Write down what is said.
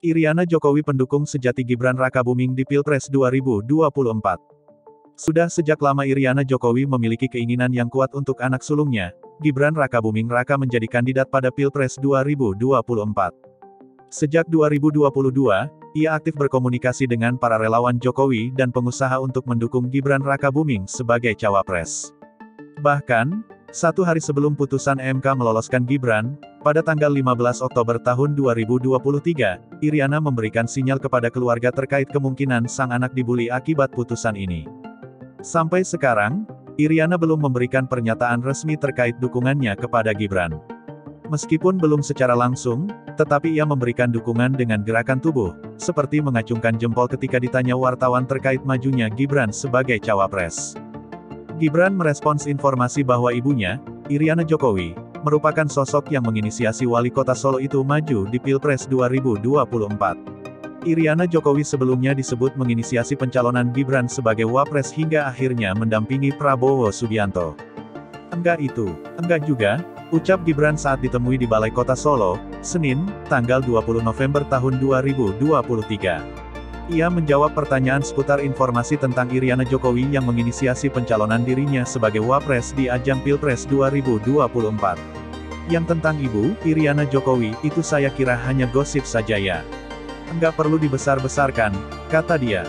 Iriana Jokowi pendukung sejati Gibran Raka Buming di Pilpres 2024. Sudah sejak lama Iriana Jokowi memiliki keinginan yang kuat untuk anak sulungnya, Gibran Raka Buming Raka menjadi kandidat pada Pilpres 2024. Sejak 2022, ia aktif berkomunikasi dengan para relawan Jokowi dan pengusaha untuk mendukung Gibran Raka Buming sebagai cawapres. Bahkan, satu hari sebelum putusan MK meloloskan Gibran, pada tanggal 15 Oktober tahun 2023, Iriana memberikan sinyal kepada keluarga terkait kemungkinan sang anak dibully akibat putusan ini. Sampai sekarang, Iriana belum memberikan pernyataan resmi terkait dukungannya kepada Gibran. Meskipun belum secara langsung, tetapi ia memberikan dukungan dengan gerakan tubuh, seperti mengacungkan jempol ketika ditanya wartawan terkait majunya Gibran sebagai cawapres. Gibran merespons informasi bahwa ibunya, Iriana Jokowi, merupakan sosok yang menginisiasi wali kota Solo itu maju di Pilpres 2024. Iriana Jokowi sebelumnya disebut menginisiasi pencalonan Gibran sebagai wapres hingga akhirnya mendampingi Prabowo Subianto. Enggak itu, enggak juga, ucap Gibran saat ditemui di Balai Kota Solo, Senin, tanggal 20 November tahun 2023. Ia menjawab pertanyaan seputar informasi tentang Iriana Jokowi yang menginisiasi pencalonan dirinya sebagai Wapres di ajang Pilpres 2024. Yang tentang ibu, Iriana Jokowi, itu saya kira hanya gosip saja ya. Enggak perlu dibesar-besarkan, kata dia.